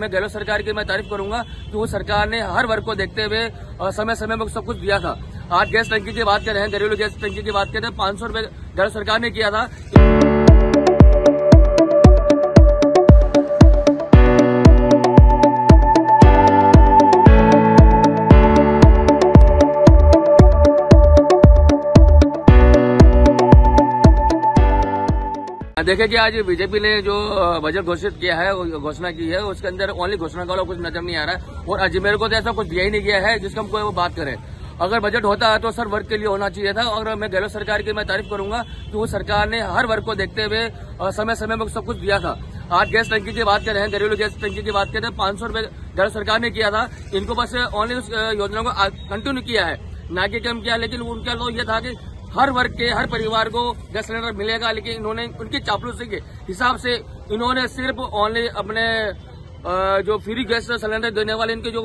मैं गहलोत सरकार की मैं तारीफ़ करूँगा कि वो सरकार ने हर वर्ग को देखते हुए समय समय में सब कुछ दिया था। आज गैस टंकी की बात करें घरेलू गैस टंकी की बात कर पाँच सौ रुपये गहलोत सरकार ने किया था। देखे कि आज बीजेपी ने जो बजट घोषित किया है घोषणा की है, उसके अंदर ओनली घोषणा का कुछ नज़र नहीं आ रहा है। और अजमेर को तो ऐसा कुछ दिया ही नहीं गया है, जिसका हम कोई वो बात करें। अगर बजट होता है तो सर वर्ग के लिए होना चाहिए था, और मैं गहलोत सरकार की मैं तारीफ़ करूँगा कि वो सरकार ने हर वर्ग को देखते हुए समय समय में सब कुछ दिया था। आज गैस टंकी की बात कर घरेलू गैस टंकी की बात कर पाँच सौ रुपये गहलोत सरकार ने किया था। इनको बस ओनली उस योजना को कंटिन्यू किया है। ना कि कम किया, लेकिन उनका तो ये था कि हर वर्ग के, हर परिवार को गैस सिलेंडर मिलेगा, लेकिन इन्होंने, उनकी चापलूसी के हिसाब से इन्होंने सिर्फ़ ओनली अपने जो फ्री गैस सिलेंडर देने वाले, इनके जो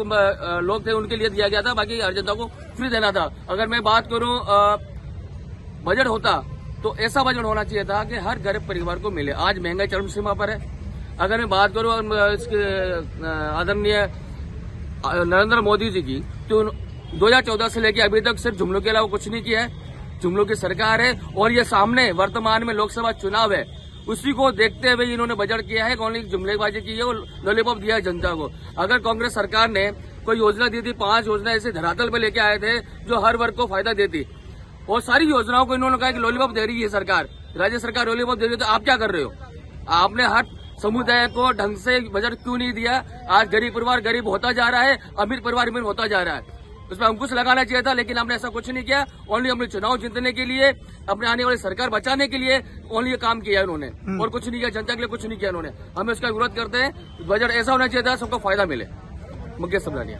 लोग थे, उनके लिए दिया गया था, बाकी हर जनता को फ्री देना था। अगर मैं बात करूँ बजट होता तो ऐसा बजट होना चाहिए था कि हर गरीब परिवार को मिले। आज महँगाई चरम सीमा पर है। अगर मैं बात करूँ इसके आदरणीय नरेंद्र मोदी जी की तो 2014 से लेकर अभी तक सिर्फ़ जुमलों के अलावा कुछ नहीं किया है। जुमलों की सरकार है और ये सामने वर्तमान में लोकसभा चुनाव है। उसी को देखते हुए इन्होंने बजट किया है ओनली जुमलेबाजी की है और लॉलीपॉप दिया है जनता को। अगर कांग्रेस सरकार ने कोई योजना दी थी, पाँच योजना ऐसे धरातल पर लेके आए थे जो हर वर्ग को फ़ायदा देती। और सारी योजनाओं को इन्होंने कहा कि लॉलीपॉप दे रही है सरकार। राज्य सरकार लॉलीपॉप दे रही है तो आप क्या कर रहे हो? आपने हर समुदाय को ढंग से बजट क्यों नहीं दिया? आज गरीब परिवार गरीब होता जा रहा है, अमीर परिवार अमीर होता जा रहा है। उसमें अंकुश लगाना चाहिए था लेकिन हमने ऐसा कुछ नहीं किया। ओनली अपने चुनाव जीतने के लिए अपने आने वाली सरकार बचाने के लिए ओनली ये काम किया उन्होंने। और कुछ नहीं किया जनता के लिए कुछ नहीं किया उन्होंने। हमें उसका विरोध करते हैं। बजट ऐसा होना चाहिए था सबको फ़ायदा मिले। मुकेश सबलानिया